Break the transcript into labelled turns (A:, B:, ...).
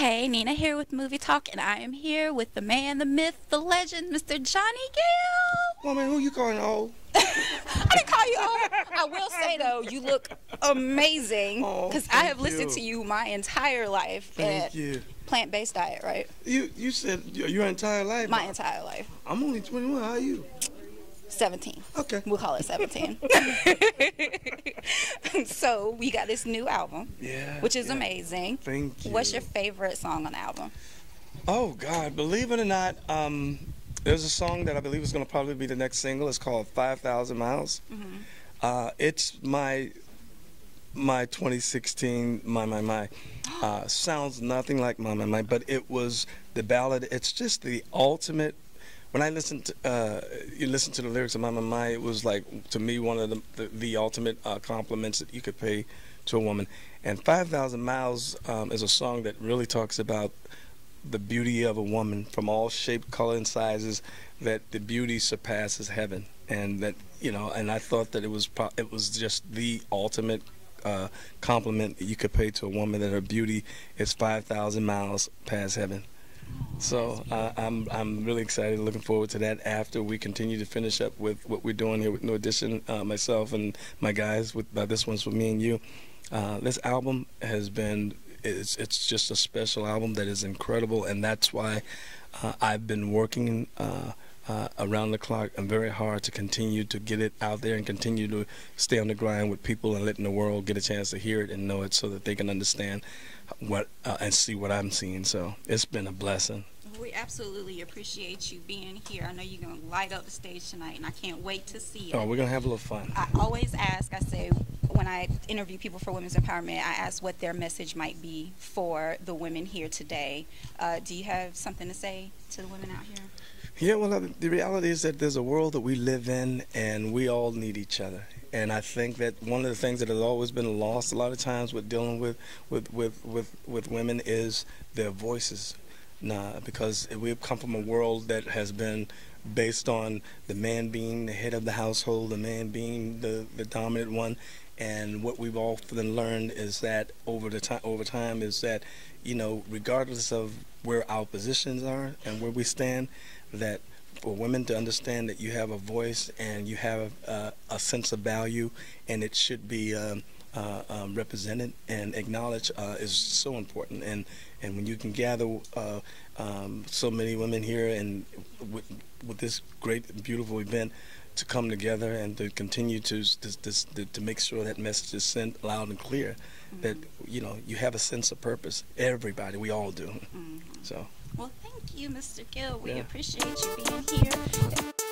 A: Hey, Nina here with Movie Talk, and I am here with the man, the myth, the legend, Mr. Johnny Gill.
B: Well, man, who you calling old?
A: I didn't call you old. I will say though, you look amazing because
B: Oh,
A: I have listened
B: you.
A: to you my entire life.
B: Thank you.
A: Plant-based diet, right?
B: You you said your, your entire life.
A: My entire life.
B: I'm only 21. How are you?
A: 17.
B: Okay.
A: We'll call it 17. so we got this new album,
B: Yeah.
A: which is
B: yeah.
A: amazing.
B: Thank you.
A: What's your favorite song on the album?
B: Oh God, believe it or not, um, there's a song that I believe is going to probably be the next single. It's called 5,000 Miles.
A: Mm-hmm.
B: Uh, it's my my 2016 my my my uh, sounds nothing like my my my, but it was the ballad. It's just the ultimate. When I listened to uh, you listen to the lyrics of my my, it was like to me one of the the, the ultimate uh, compliments that you could pay to a woman. And 5,000 Miles um, is a song that really talks about the beauty of a woman from all shape, color, and sizes. That the beauty surpasses heaven, and that you know. And I thought that it was it was just the ultimate uh, compliment that you could pay to a woman that her beauty is five thousand miles past heaven. So uh, I'm I'm really excited, looking forward to that. After we continue to finish up with what we're doing here with New Edition, uh, myself and my guys. With uh, this one's for me and you. Uh, this album has been it's it's just a special album that is incredible, and that's why uh, I've been working. Uh, around the clock and very hard to continue to get it out there and continue to stay on the grind with people and letting the world get a chance to hear it and know it so that they can understand what uh, and see what I'm seeing. So it's been a blessing.
A: We absolutely appreciate you being here. I know you're going to light up the stage tonight, and I can't wait to see it.
B: Oh, we're gonna have a little fun.
A: I always ask, I say, when I interview people for women's empowerment, I ask what their message might be for the women here today. Uh, do you have something to say to the women out here?
B: Yeah, well, the reality is that there's a world that we live in, and we all need each other. And I think that one of the things that has always been lost a lot of times with dealing with with with with, with women is their voices. Nah, because we've come from a world that has been based on the man being the head of the household, the man being the, the dominant one, and what we've often learned is that over the time over time is that you know regardless of where our positions are and where we stand, that for women to understand that you have a voice and you have uh, a sense of value and it should be um, uh, um, represented and acknowledged uh, is so important. And and when you can gather uh, um, so many women here and with, with this great beautiful event to come together and to continue to to, to, to make sure that message is sent loud and clear, mm-hmm. that you know you have a sense of purpose. Everybody, we all do. Mm-hmm. So.
A: Well, thank you, Mr. Gill. We
B: Yeah.
A: appreciate you being here.